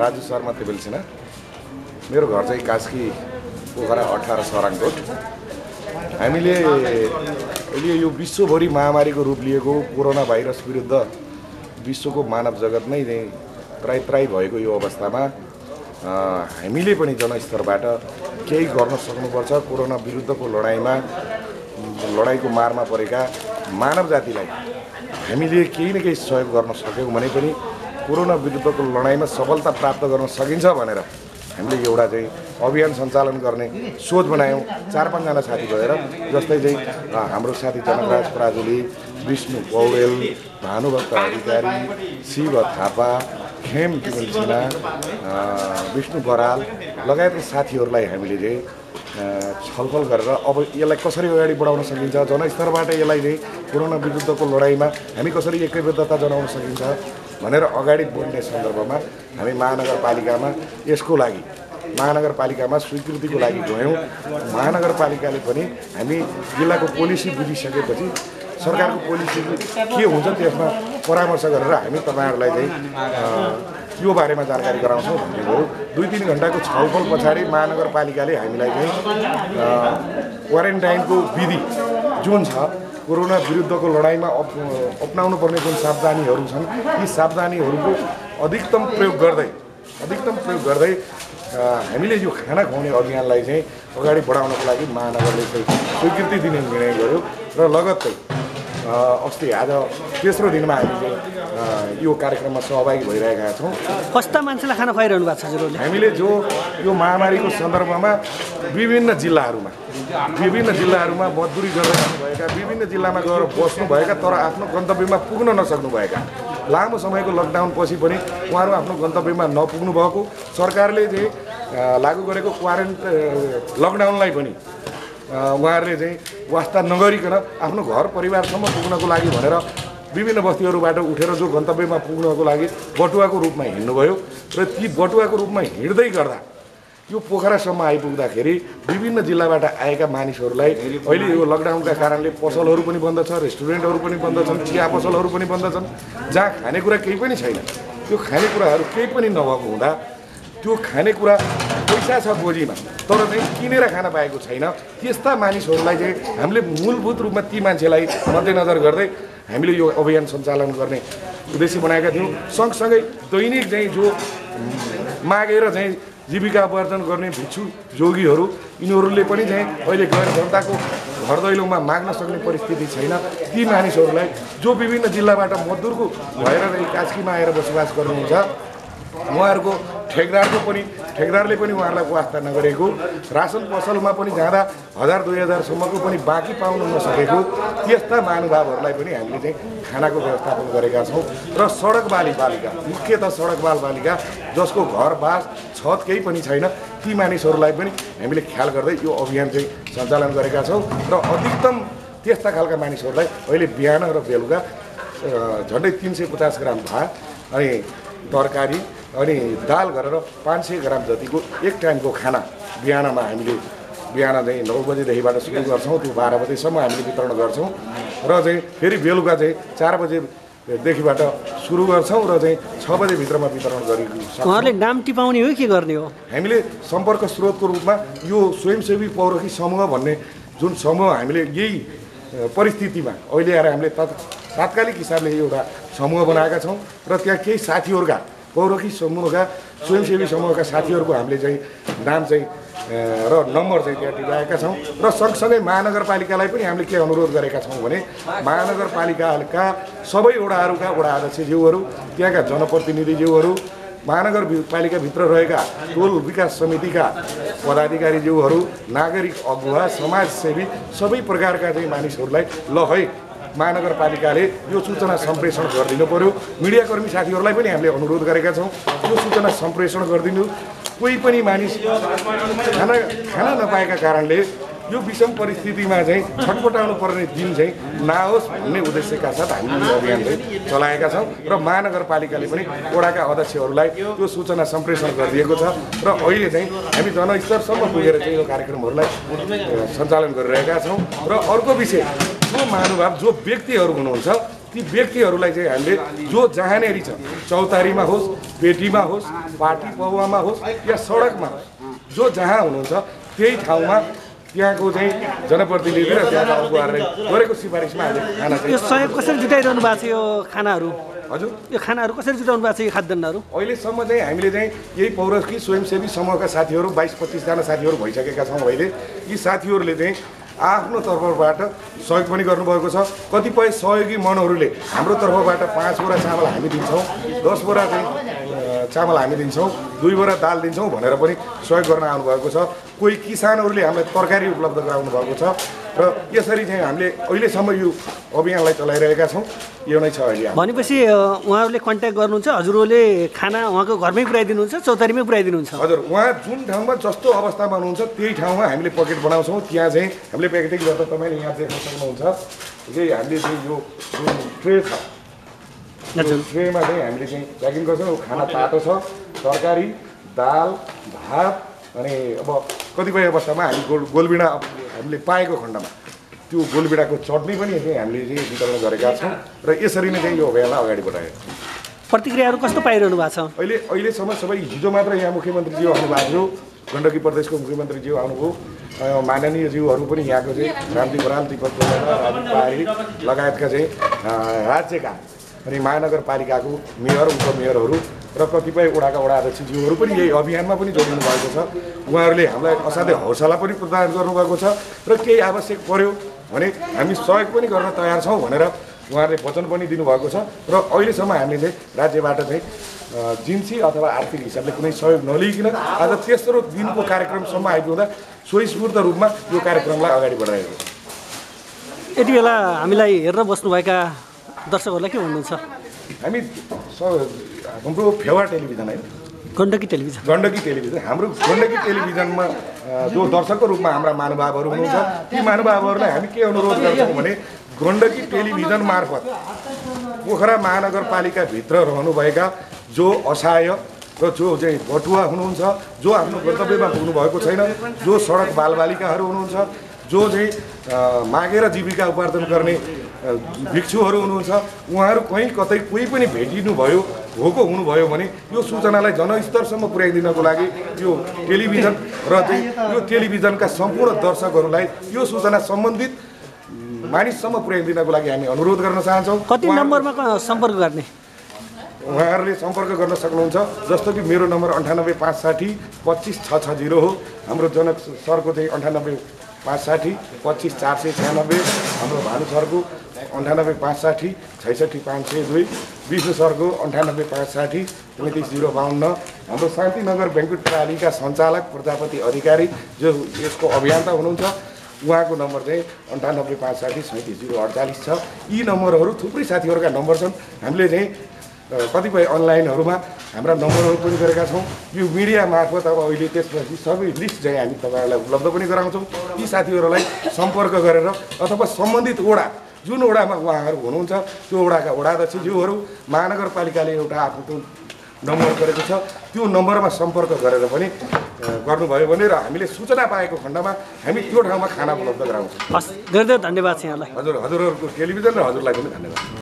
राजु शर्मा तेबेलसिना मेरो घर चाहिँ कास्की पोखरा अठार सराङकोट हामीले अहिले यो विश्वभरि महामारीको रूप लिएको कोरोना भाइरस विरुद्ध विश्वको मानव जगत नै त्राई त्राई भएको यो अवस्थामा हामीले पनि जनस्तरबाट केही गर्न सक्नुपर्छ। कोरोना विरुद्धको लडाइँमा लडाइँको मारमा परेका मानव जातिलाई हामीले केही न केही सहयोग गर्न सक्यौँ भने पनि कोरोना विरुद्धको लडाइँमा सफलता प्राप्त गर्न सकिन्छ भनेर हामीले एउटा चाहिँ अभियान सञ्चालन गर्ने सोच बनायौँ। चार पाँचजना साथी भएर जस्तै चाहिँ हाम्रो साथी जनकराज पराजुली विष्णु पौडेल भानुभक्त अधिकारी शिव थापा खेम तिमल सिन्हा विष्णु बराल लगायतका साथीहरूलाई हामीले चाहिँ छलफल गरेर अब यसलाई कसरी अगाडि बढाउन सकिन्छ जनस्तरबाट यसलाई चाहिँ कोरोना विरुद्धको लडाइँमा हामी कसरी एकैबद्धता जनाउन सकिन्छ भनेर अगाडि बढ्ने सन्दर्भमा हामी महानगरपालिकामा यसको लागि महानगरपालिकामा स्वीकृतिको लागि गयौँ। महानगरपालिकाले पनि हामी जिल्लाको पोलिसी बुझिसकेपछि सरकारको पोलिसी के हुन्छ त्यसमा परामर्श गरेर हामी तपाईँहरूलाई चाहिँ यो बारेमा जानकारी गराउँछौँ भन्ने भयो। दुई तिन घन्टाको छलफल पछाडि महानगरपालिकाले हामीलाई चाहिँ क्वारेन्टाइनको विधि जुन छ कोरोना विरुद्धको लडाइँमा अप अप्नाउनु पर्ने जुन सावधानीहरू छन् ती सावधानीहरूको अधिकतम प्रयोग गर्दै अधिकतम प्रयोग गर्दै हामीले यो खाना खुवाउने अभियानलाई चाहिँ अगाडि बढाउनको लागि महानगरले चाहिँ स्वीकृति दिने निर्णय गर्यो र लगत्तै अस्ति आज तेस्रो दिनमा हामी चाहिँ अ, यो कार्यक्रममा सहभागी भइरहेका छौँ। कस्ता मान्छेलाई खाना खुवाइरहनु भएको छ हजुरहरूले? हामीले जो यो महामारीको सन्दर्भमा विभिन्न जिल्लाहरूमा विभिन्न जिल्लाहरूमा मजदुरी गर्दै भएका विभिन्न जिल्लामा गएर बस्नुभएका तर आफ्नो गन्तव्यमा पुग्न नसक्नुभएका लामो समयको लकडाउन पछि पनि उहाँहरू आफ्नो गन्तव्यमा नपुग्नु भएको सरकारले चाहिँ लागू गरेको क्वारेन्ट लकडाउनलाई पनि उहाँहरूले चाहिँ वास्ता नगरिकन आफ्नो घर परिवारसम्म पुग्नको लागि भनेर विभिन्न बस्तीहरूबाट उठेर जो गन्तव्यमा पुग्नको लागि बटुवाको रूपमा हिँड्नुभयो र ती बटुवाको रूपमा हिँड्दै गर्दा यो पोखरासम्म आइपुग्दाखेरि विभिन्न जिल्लाबाट आएका मानिसहरूलाई अहिले यो लकडाउनका कारणले पसलहरू पनि बन्द छ रेस्टुरेन्टहरू पनि बन्द छन् चिया पसलहरू पनि बन्द छन् जहाँ खानेकुरा केही पनि छैन त्यो खानेकुराहरू केही पनि नभएको हुँदा त्यो खानेकुरा पैसा छ गोजीमा तर चाहिँ किनेर खान पाएको छैन। त्यस्ता मानिसहरूलाई चाहिँ हामीले मूलभूत रूपमा ती मान्छेलाई मध्यनजर गर्दै हामीले यो अभियान सञ्चालन गर्ने उद्देश्य बनाएका थियौँ। सँगसँगै दैनिक चाहिँ जो मागेर चाहिँ जीविका उपार्जन गर्ने भिक्षु जोगीहरू यिनीहरूले पनि चाहिँ अहिले गैर जनताको घर दैलोमा माग्न सक्ने परिस्थिति छैन। ती मानिसहरूलाई जो विभिन्न जिल्लाबाट मजदुरको भएर कास्कीमा आएर बसोबास गर्नुहुन्छ उहाँहरूको ठेकदारको पनि ठेकदारले पनि उहाँहरूलाई वास्ता नगरेको रासन पसलमा पनि जाँदा हजार दुई हजारसम्मको पनि बाँकी पाउन नसकेको त्यस्ता महानुभावहरूलाई पनि हामीले चाहिँ खानाको व्यवस्थापन गरेका छौँ र सडक बाली बालिका मुख्यतः सडक बाल बालिका जसको घर बास छत केही पनि छैन ती मानिसहरूलाई पनि हामीले ख्याल गर्दै यो अभियान चाहिँ सञ्चालन गरेका छौँ र अधिकतम त्यस्ता खालका मानिसहरूलाई अहिले बिहान र बेलुका झन्डै तिन सय पचास ग्राम भात अनि तरकारी अनि दाल गरेर पाँच सय ग्राम जतिको एक टाइमको खाना बिहानमा हामीले बिहान चाहिँ नौ बजीदेखिबाट सुरु गर्छौँ त्यो बाह्र बजीसम्म हामीले वितरण गर्छौँ। र चाहिँ फेरि बेलुका चाहिँ चार बजेदेखिबाट सुरु गर्छौँ र चाहिँ छ बजेभित्रमा वितरण गरेको सक्छौँ उहाँहरूले नाम टिपाउने हो के गर्ने हो? हामीले सम्पर्क स्रोतको रूपमा यो स्वयंसेवी पौरखी समूह भन्ने जुन समूह हामीले यही परिस्थितिमा अहिले आएर हामीले तत् तात्कालिक हिसाबले एउटा समूह बनाएका छौँ। र त्यहाँ केही साथीहरूका पौरखी समूहका स्वयंसेवी समूहका साथीहरूको हामीले चाहिँ नाम चाहिँ र नम्बर चाहिँ त्यहाँ टिपाएका छौँ र सँगसँगै महानगरपालिकालाई पनि हामीले के अनुरोध गरेका छौँ भने महानगरपालिकाका सबै वडाहरूका वडा अध्यक्षज्यूहरू त्यहाँका जनप्रतिनिधिज्यूहरू महानगरपालिकाभित्र रहेका टोल विकास समितिका पदाधिकारीज्यूहरू नागरिक अगुवा समाजसेवी सबै प्रकारका चाहिँ मानिसहरूलाई ल है महानगरपालिकाले यो सूचना सम्प्रेषण गरिदिनु पर्यो। मिडियाकर्मी साथीहरूलाई पनि हामीले अनुरोध गरेका छौँ यो सूचना सम्प्रेषण गरिदिनु। कोही पनि मानिस खाना खाना नपाएका कारणले यो विषम परिस्थितिमा चाहिँ छटपटाउनु पर्ने दिन चाहिँ नआओस् भन्ने उद्देश्यका साथ हामीले यो अभियान चाहिँ चलाएका छौँ र महानगरपालिकाले पनि वडाका अध्यक्षहरूलाई त्यो सूचना सम्प्रेषण गरिदिएको छ र अहिले चाहिँ हामी जनस्तरसम्म पुगेर चाहिँ यो कार्यक्रमहरूलाई सञ्चालन गरिरहेका छौँ र अर्को विषय जो महानुभाव जो व्यक्तिहरू हुनुहुन्छ ती व्यक्तिहरूलाई चाहिँ हामीले जो जहाँनेरि छ चौतारीमा होस् पेटीमा होस् पार्टी पहुवामा होस् या सडकमा होस् जो जहाँ हुनुहुन्छ त्यही ठाउँमा त्यहाँको चाहिँ जनप्रतिनिधि र त्यहाँका अगुवाहरूले गरेको सिफारिसमा हामीले खाना यो सहयोग कसरी जुटाइरहनु भएको छ यो खानाहरू? हजुर। यो खानाहरू कसरी जुटाउनु भएको छ यो खाद्यान्नहरू? अहिलेसम्म चाहिँ हामीले चाहिँ यही पौरखी स्वयंसेवी समूहका साथीहरू बाइस पच्चिसजना साथीहरू भइसकेका छौँ अहिले। यी साथीहरूले चाहिँ आफ्नो तर्फबाट सहयोग पनि गर्नुभएको छ। कतिपय सहयोगी मनहरूले हाम्रो तर्फबाट पाँच बोरा चामल हामी दिन्छौँ। दस बोरा चाहिँ चामल हामी दिन्छौँ दुई बोरा दाल दिन्छौँ भनेर पनि सहयोग गर्न आउनुभएको छ। कोही किसानहरूले हामीलाई तरकारी उपलब्ध गराउनु भएको छ र यसरी चाहिँ हामीले अहिलेसम्म यो अभियानलाई चलाइरहेका छौँ। यो नै छ अहिले। भनेपछि उहाँहरूले कन्ट्याक्ट गर्नुहुन्छ हजुरहरूले खाना उहाँको घरमै पुऱ्याइदिनुहुन्छ चौतारीमै पुऱ्याइदिनुहुन्छ? हजुर उहाँ जुन ठाउँमा जस्तो अवस्थामा हुनुहुन्छ त्यही ठाउँमा हामीले पकेट बनाउँछौँ। त्यहाँ चाहिँ हामीले प्याकेटिङ गर्दा तपाईँले यहाँ देख्न सक्नुहुन्छ। हामीले चाहिँ यो जुन ट्रे छ ट्रेमा चाहिँ हामीले चाहिँ प्याकिङ गर्छौँ खाना तातो छ तरकारी दाल भात अनि अब कतिपय अवस्थामा हामी गोल गोलबिडा हामीले पाएको खण्डमा त्यो गोलबिडाको चटनी पनि चाहिँ हामीले चाहिँ वितरण गरेका छौँ र यसरी नै चाहिँ यो अभियानलाई अगाडि बढाएको छौँ प्रतिक्रियाहरू कस्तो पाइरहनु भएको छ अहिले अहिलेसम्म सबै हिजो मात्र यहाँ मुख्यमन्त्रीज्यू आउनुभएको थियो गण्डकी प्रदेशको मुख्यमन्त्रीज्यू आउनुभयो माननीय ज्यूहरू पनि यहाँको चाहिँ रामजी बराल दिपक लगायतका चाहिँ राज्यका अनि महानगरपालिकाको मेयर उपमेयरहरू र कतिपय वडाका वडा अध्यक्षज्यूहरू पनि यही अभियानमा पनि जोडिनु भएको छ। उहाँहरूले हामीलाई असाध्यै हौसला पनि प्रदान गर्नुभएको छ र केही आवश्यक पर्यो भने हामी सहयोग पनि गर्न तयार छौँ भनेर उहाँहरूले वचन पनि दिनुभएको छ र अहिलेसम्म हामीले राज्यबाट चाहिँ जिन्सी अथवा आर्थिक हिसाबले कुनै सहयोग नलिकन आज तेस्रो दिनको कार्यक्रमसम्म आइपुग्दा स्वयस्फूर्त रूपमा यो कार्यक्रमलाई अगाडि बढाएको। छ यति बेला हामीलाई हेरेर बस्नुभएका दर्शकहरूलाई के भन्नुहुन्छ? हामी हाम्रो फेवा टेलिभिजन है। गण्डकी टेलिभिजन। गण्डकी टेलिभिजन। हाम्रो गण्डकी टेलिभिजनमा जो दर्शकको रूपमा हाम्रा महानुभावहरू हुनुहुन्छ ती महानुभावहरूलाई हामी के अनुरोध गर्छौँ भने गण्डकी टेलिभिजन मार्फत पोखरा महानगरपालिकाभित्र रहनुभएका जो असहाय र जो चाहिँ बटुवा हुनुहुन्छ जो आफ्नो गन्तव्यमा पुग्नुभएको छैन जो सडक बालबालिकाहरू हुनुहुन्छ जो चाहिँ मागेर जीविका उपार्जन गर्ने भिक्षुहरू हुनुहुन्छ उहाँहरू कहीँ कतै कोही पनि भेटिनु भयो भोको हुनुभयो भने यो सूचनालाई जनस्तरसम्म पुर्याइदिनको लागि यो टेलिभिजन र चाहिँ यो टेलिभिजनका सम्पूर्ण दर्शकहरूलाई यो सूचना सम्बन्धित मानिससम्म पुर्याइदिनको लागि हामी अनुरोध गर्न चाहन्छौँ। कति नम्बरमा सम्पर्क गर्ने? उहाँहरूले सम्पर्क गर्न सक्नुहुन्छ जस्तो कि मेरो नम्बर अन्ठानब्बे पाँच साठी पच्चिस छ छ जिरो हो हाम्रो जनक सरको चाहिँ अन्ठानब्बे पाँच साठी पच्चिस चार सय छ्यानब्बे हाम्रो भानु सरको अन्ठानब्बे पाँच साठी छैसठी पाँच सय दुई विष्णु सरको अन्ठानब्बे पाँच साठी पैँतिस जिरो बाहन्न हाम्रो शान्तिनगर ब्याङ्कुट प्रणालीका सञ्चालक प्रजापति अधिकारी जो यसको अभियन्ता हुनुहुन्छ उहाँको नम्बर चाहिँ अन्ठानब्बे पाँच साठी सैँतिस जिरो अडचालिस छ। यी नम्बरहरू थुप्रै साथीहरूका नम्बर छन्। हामीले चाहिँ कतिपय अनलाइनहरूमा हाम्रा नम्बरहरू पनि गरेका छौँ। यो मिडिया मार्फत अब अहिले त्यसपछि सबै लिस्ट चाहिँ हामी तपाईँहरूलाई उपलब्ध पनि गराउँछौँ। यी साथीहरूलाई सम्पर्क गरेर अथवा सम्बन्धित वडा जुन वडामा उहाँहरू हुनुहुन्छ त्यो वडाका वडाध्यक्षज्यूहरू महानगरपालिकाले एउटा आफ्नो नम्बर गरेको छ त्यो नम्बरमा सम्पर्क गरेर पनि गर्नुभयो भने र हामीले सूचना पाएको खण्डमा हामी त्यो ठाउँमा खाना उपलब्ध गराउँछौँ। हस् धेरै धेरै धन्यवाद छ यहाँलाई। हजुर हजुरहरूको टेलिभिजन र हजुरलाई पनि धन्यवाद।